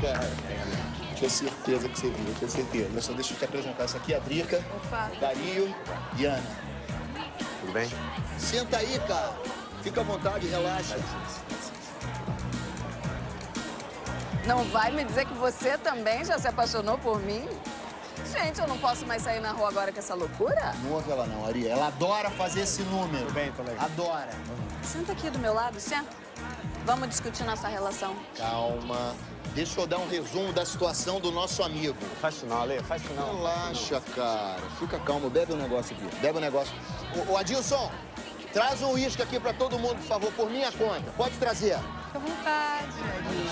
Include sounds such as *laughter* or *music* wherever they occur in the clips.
cara. Tinha certeza que você viu, tinha certeza. Eu só deixa eu te apresentar. Essa aqui é a Drica, Opa. Dario e Ana. Tudo bem? Senta aí, cara. Fica à vontade, relaxa. Não vai me dizer que você também já se apaixonou por mim? Gente, eu não posso mais sair na rua agora com essa loucura? Não ouve ela não, Ari. Ela adora fazer esse número. Tudo bem, tô legal. Adora. Senta aqui do meu lado, senta. Vamos discutir nossa relação. Calma. Deixa eu dar um resumo da situação do nosso amigo. Faz isso não, Ale, faz isso não. Relaxa, cara. Fica calmo. Bebe um negócio aqui. Bebe um negócio. Ô, ô Adilson, traz um uísque aqui pra todo mundo, por favor, por minha conta. Pode trazer. Fica à vontade,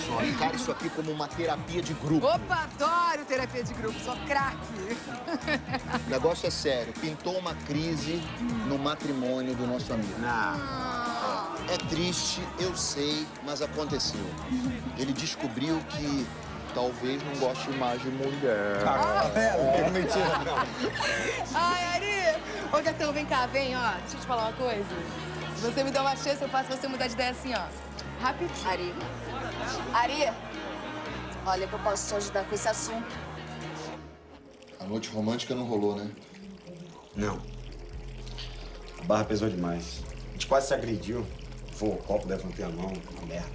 Só encara isso aqui como uma terapia de grupo. Opa, adoro terapia de grupo, sou craque. O negócio é sério. Pintou uma crise no matrimônio do nosso amigo. Não. É triste, eu sei, mas aconteceu. Ele descobriu que talvez não goste mais de mulher. Ah, é, mentira, não. Ai, Ari! Ô, gatão, vem cá, vem, ó. Deixa eu te falar uma coisa. Se você me der uma chance, eu faço você mudar de ideia assim, ó. Rapidinho. Ari. Ari, olha que eu posso te ajudar com esse assunto. A noite romântica não rolou, né? Não. A barra pesou demais. A gente quase se agrediu. Voou o copo, levantei a mão, uma merda.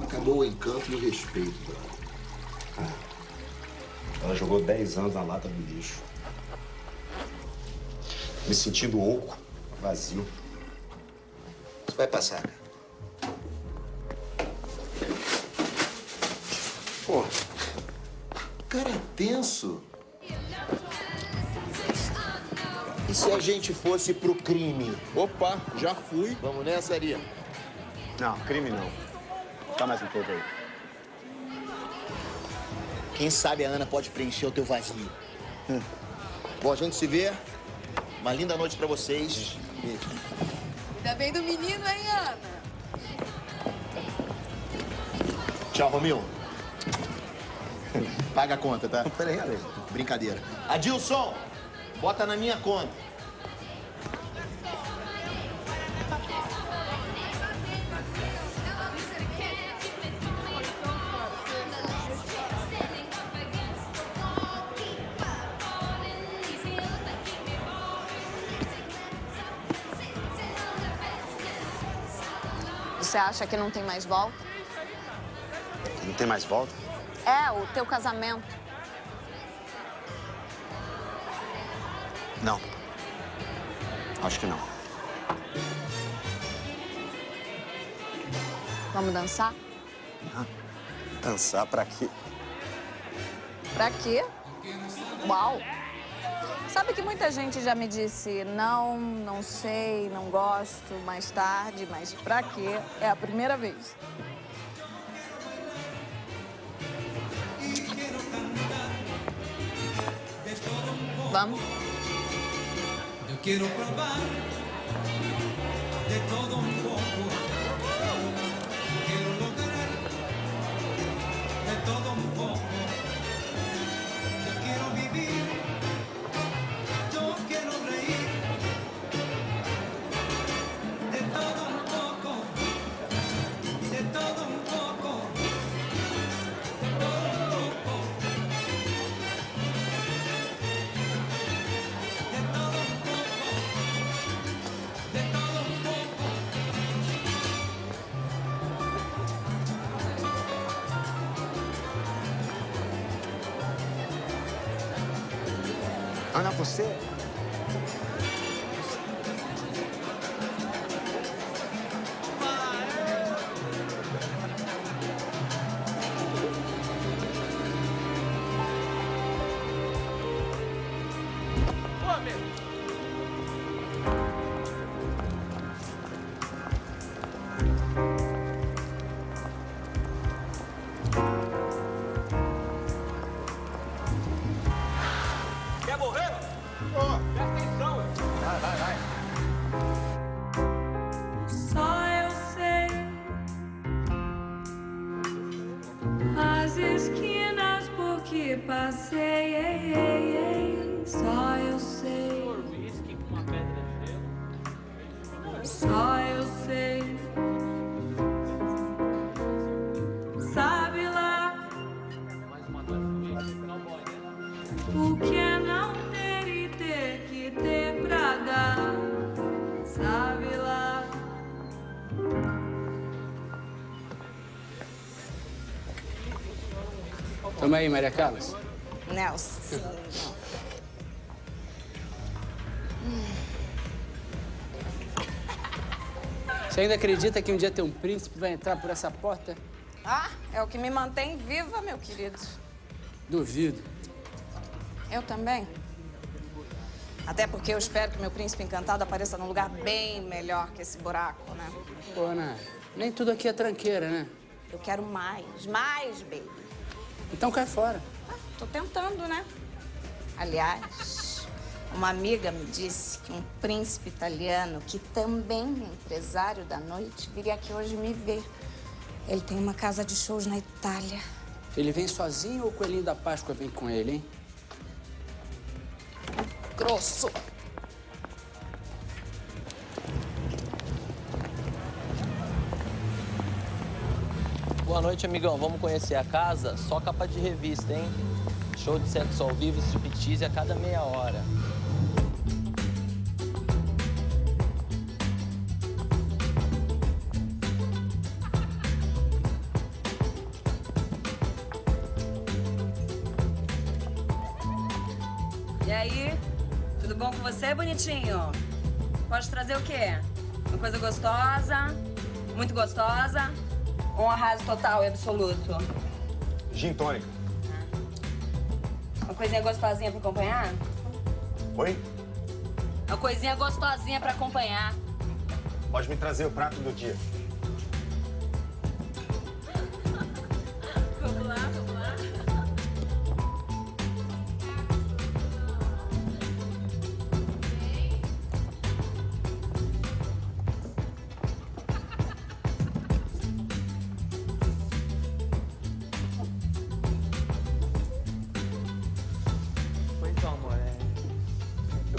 Acabou o encanto e o respeito, brother. Ela jogou 10 anos na lata do lixo. Me sentindo oco, vazio. Isso vai passar, cara. Pô, Cara é tenso. E se a gente fosse pro crime? Opa, já fui. Vamos nessa, Ari? Não, crime não. Tá mais um pouco aí. Quem sabe a Ana pode preencher o teu vazio. Hum. Bom, a gente se vê. Uma linda noite pra vocês. Beijo. Ainda bem do menino, hein, Ana? Tchau, Romil. *laughs* Paga a conta, tá? Peraí, Ale. Brincadeira. Adilson, bota na minha conta. Você acha que não tem mais volta? Não tem mais volta? É, o teu casamento. Não. Acho que não. Vamos dançar? Dançar pra quê? Pra quê? Uau! Sabe que muita gente já me disse não, não sei, não gosto, mais tarde, mas pra quê? É a primeira vez. Vamos? Yo quiero probar de todo un poco. Ana, você. Quer morrer? Presta atenção. Só eu sei as esquinas por que passei. ei, ei, ei. Só eu sei, só eu Toma aí, Maria Carlos. Nelson. Você ainda acredita que um dia teu príncipe vai entrar por essa porta? Ah, é o que me mantém viva, meu querido. Duvido. Eu também. Até porque eu espero que meu príncipe encantado apareça num lugar bem melhor que esse buraco, né? Pô, Ana, nem tudo aqui é tranqueira, né? Eu quero mais, mais, baby. Então cai fora. Ah, tô tentando, né? Aliás, uma amiga me disse que um príncipe italiano, que também é empresário da noite, viria aqui hoje me ver. Ele tem uma casa de shows na Itália. Ele vem sozinho ou o coelhinho da Páscoa vem com ele, hein? Grosso. Boa noite, amigão. Vamos conhecer a casa? Só capa de revista, hein? Show de sexo ao vivo, striptease a cada meia hora. E aí? Tudo bom com você, bonitinho? Pode trazer o quê? Uma coisa gostosa? Muito gostosa? Um arraso total e absoluto? Gin tônica. Uma coisinha gostosinha pra acompanhar? Oi? Uma coisinha gostosinha pra acompanhar. Pode me trazer o prato do dia.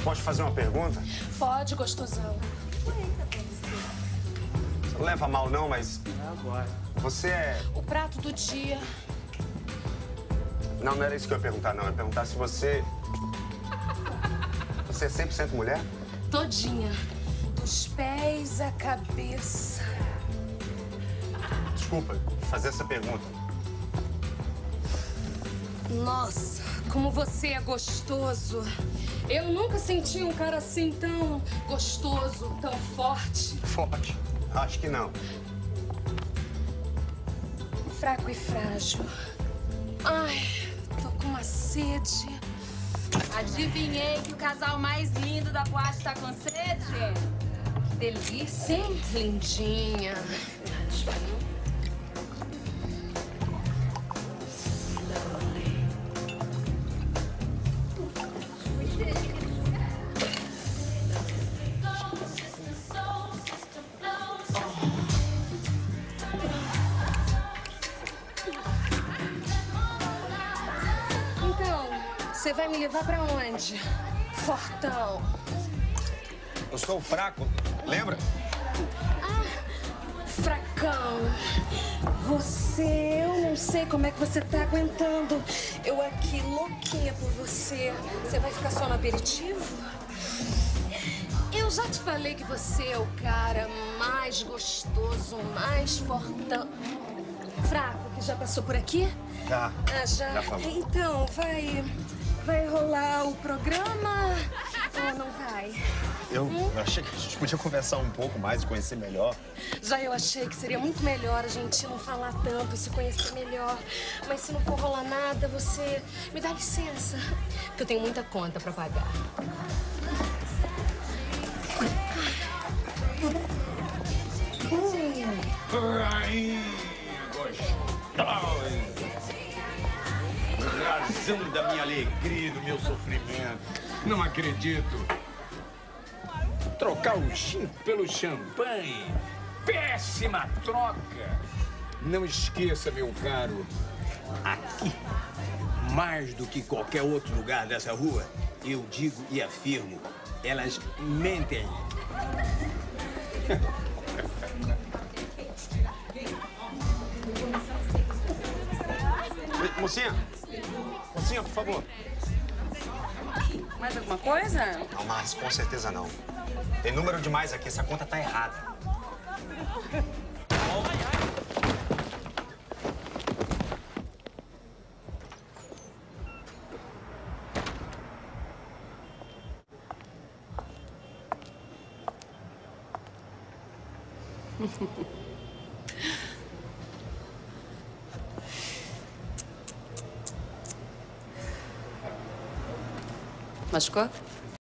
Posso te fazer uma pergunta? Pode, gostosão. Você não leva mal, não, mas É agora. você é. O prato do dia. Não, não era isso que eu ia perguntar, não. Eu ia perguntar se você. Você é 100% mulher? Todinha. Dos pés à cabeça. Desculpa fazer essa pergunta. Nossa, como você é gostoso. Eu nunca senti um cara assim tão gostoso, tão forte. Forte? Acho que não. Fraco e frágil. Ai, tô com uma sede. Adivinhei que o casal mais lindo da boate tá com sede? Que delícia. Sim, lindinha. Então, você vai me levar pra onde? Fortão. Eu sou fraco, lembra? Fracão. Você, eu não sei como é que você tá aguentando. Eu aqui louquinha por você. Você vai ficar só no aperitivo? Eu já te falei que você é o cara mais gostoso, mais fortão. Fraco, que já passou por aqui? Já. Ah, já. Já falou. Então, vai. Vai rolar o programa ou não vai? Eu achei que a gente podia conversar um pouco mais, conhecer melhor. Já eu achei que seria muito melhor a gente não falar tanto, se conhecer melhor. Mas se não for rolar nada, você me dá licença. Que eu tenho muita conta pra pagar. Rainha gostosa. Razão da minha alegria do meu sofrimento. Não acredito. Trocar o gin pelo champanhe. Péssima troca. Não esqueça, meu caro, aqui, mais do que qualquer outro lugar dessa rua, eu digo e afirmo, elas mentem. Mocinha! Cozinha, por favor. Mais alguma coisa? Não, mas com certeza não. Tem número demais aqui, essa conta tá errada. *laughs* sko